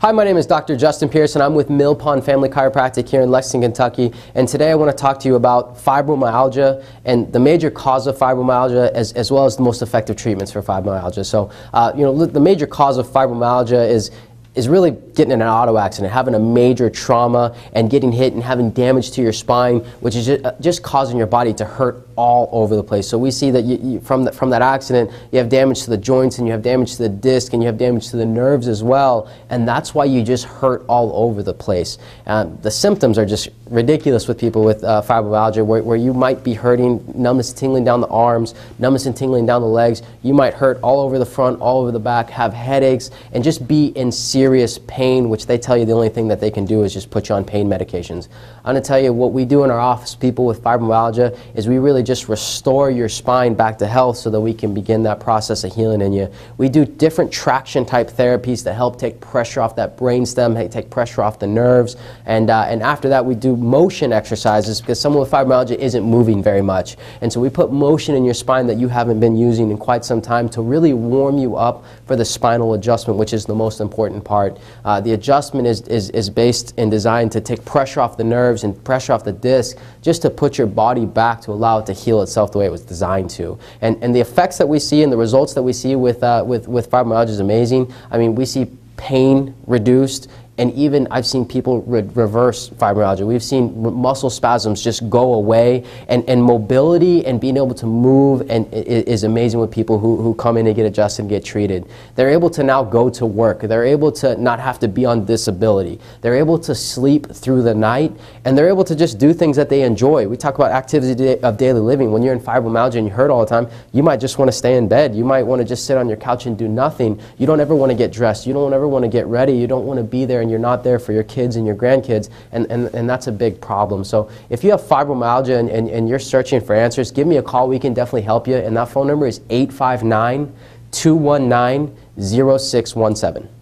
Hi, my name is Dr. Justin Pearce. I'm with Mill Pond Family Chiropractic here in Lexington, Kentucky. And today I want to talk to you about fibromyalgia and the major cause of fibromyalgia as, as well as the most effective treatments for fibromyalgia. So, uh, you know, the major cause of fibromyalgia is is really getting in an auto accident, having a major trauma and getting hit and having damage to your spine, which is just, causing your body to hurt all over the place. So we see that you, you, from, the, from that accident, you have damage to the joints and you have damage to the disc and you have damage to the nerves as well. And that's why you just hurt all over the place. Um, the symptoms are just ridiculous with people with uh, fibromyalgia, where, where you might be hurting, numbness tingling down the arms, numbness and tingling down the legs. You might hurt all over the front, all over the back, have headaches, and just be in serious pain, which they tell you the only thing that they can do is just put you on pain medications. I'm going to tell you what we do in our office, people with fibromyalgia, is we really just restore your spine back to health so that we can begin that process of healing in you. We do different traction type therapies to help take pressure off that brain stem, take pressure off the nerves, and, uh, and after that we do motion exercises because someone with fibromyalgia isn't moving very much. And so we put motion in your spine that you haven't been using in quite some time to really warm you up for the spinal adjustment, which is the most important part. Uh, the adjustment is, is, is based and designed to take pressure off the nerves and pressure off the disc just to put your body back to allow it to heal itself the way it was designed to. And, and the effects that we see and the results that we see with, uh, with, with fibromyalgia is amazing. I mean, we see pain reduced, and even I've seen people re reverse fibromyalgia. We've seen muscle spasms just go away, and, and mobility and being able to move and is amazing with people who, who come in and get adjusted and get treated. They're able to now go to work. They're able to not have to be on disability. They're able to sleep through the night, and they're able to just do things that they enjoy. We talk about activity of daily living. When you're in fibromyalgia and you hurt all the time, you might just want to stay in bed. You might want to just sit on your couch and do nothing. You don't ever want to get dressed. You don't ever want to get ready. You don't want to be there and you're not there for your kids and your grandkids, and, and, and that's a big problem. So if you have fibromyalgia and, and, and you're searching for answers, give me a call. We can definitely help you. And that phone number is 859 219 0617.